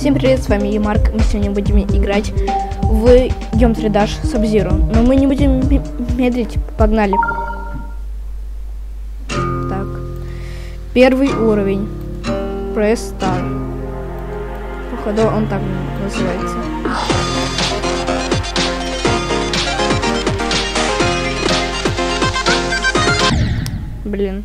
Всем привет, с вами я Марк. Мы сегодня будем играть в Geometry Dash Sub-Zero. Но мы не будем медлить, погнали. Так. Первый уровень. Press Star. Походу он так называется. Блин.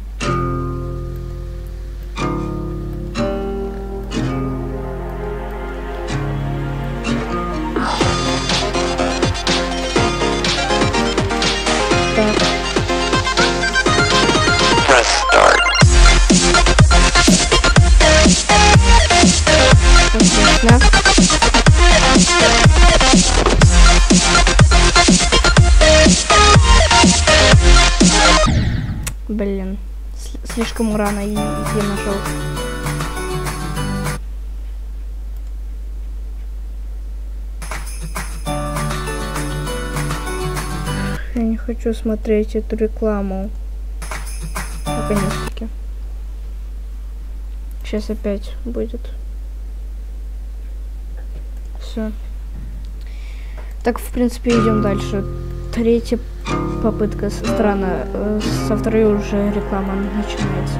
Слишком рано и я нашел. Я не хочу смотреть эту рекламу. Наконец-таки. Сейчас опять будет. Все. Так, в принципе, идем дальше. Третья попытка с- странно. э, Со второй уже реклама начинается.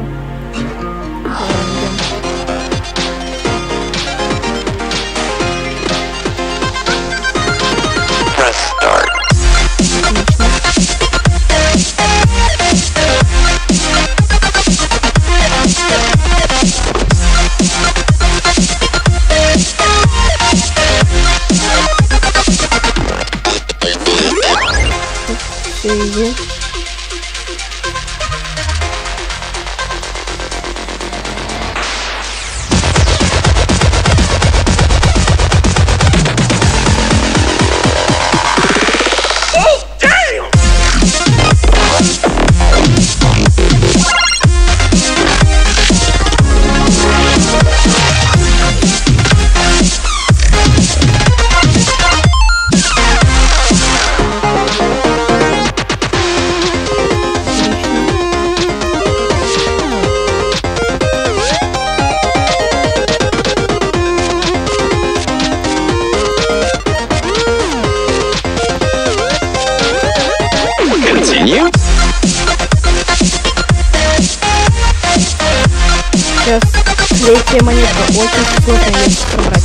Третья монетка. Очень сложно ее собрать.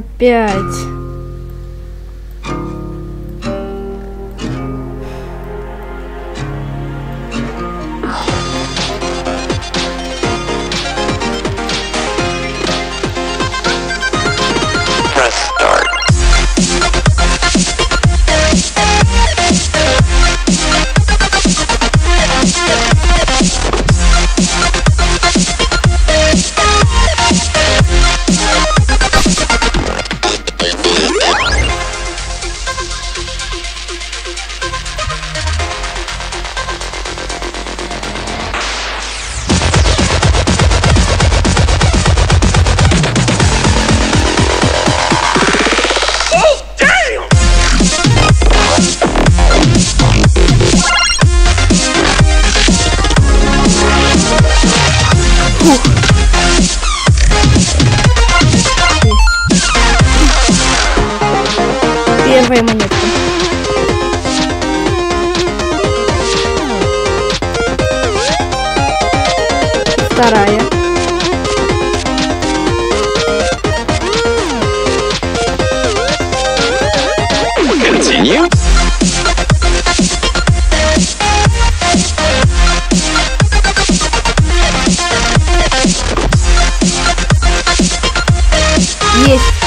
Опять. Первая монетка. Вторая. Continue. Есть.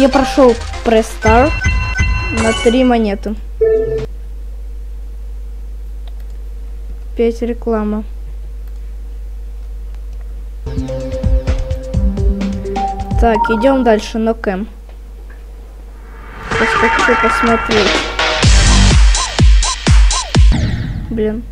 Я прошел Star на три монеты. Пять реклама. Так, идем дальше, но кэм. Сейчас хочу посмотреть. Блин.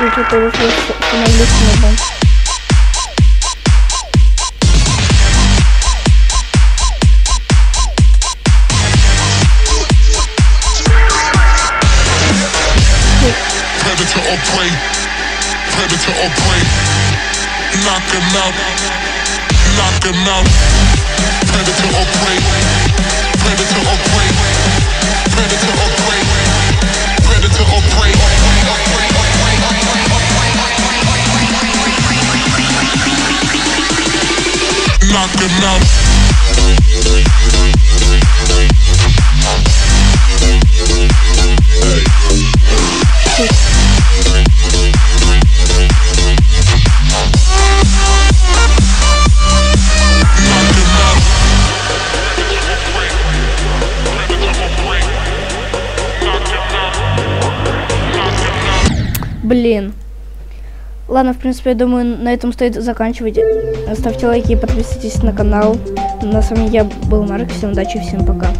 Muszę to Predator or prey, predator or prey, knock out, knock out, predator or prey. Блин. Ладно, в принципе, я думаю, на этом стоит заканчивать. Ставьте лайки и подписывайтесь на канал. На с вами я был Марк. Всем удачи, всем пока.